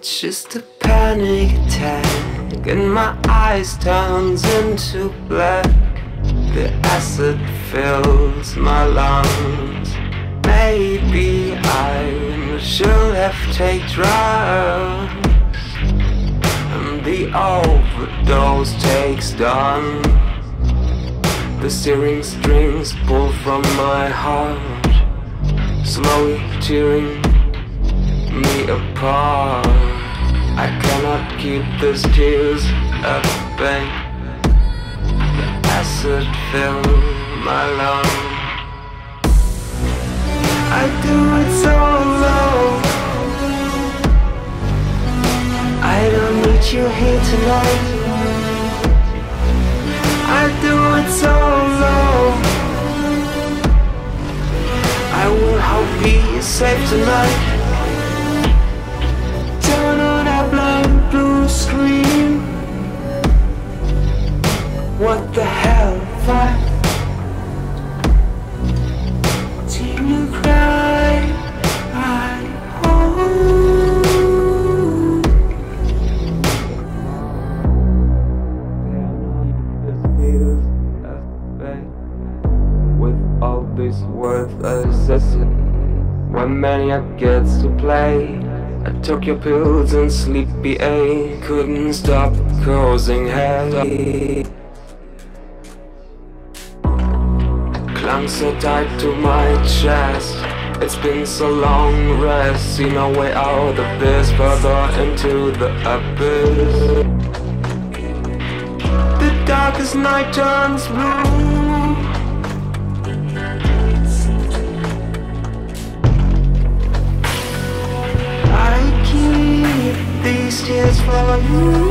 It's just a panic attack And my eyes turns into black. The acid fills my lungs. Maybe I should have taken drugs. And the overdose takes done The steering strings pull from my heart Slowly tearing me apart I cannot keep these tears at bay. The acid fill my lungs I do it so low. I don't need you here tonight. I do it so low. I will hope be safe tonight all these worthless When maniac gets to play I took your pills and sleepy A Couldn't stop causing headache Clung so tight to my chest. It's been so long, rest. See no way out of this Further into the abyss. The darkest night turns blue you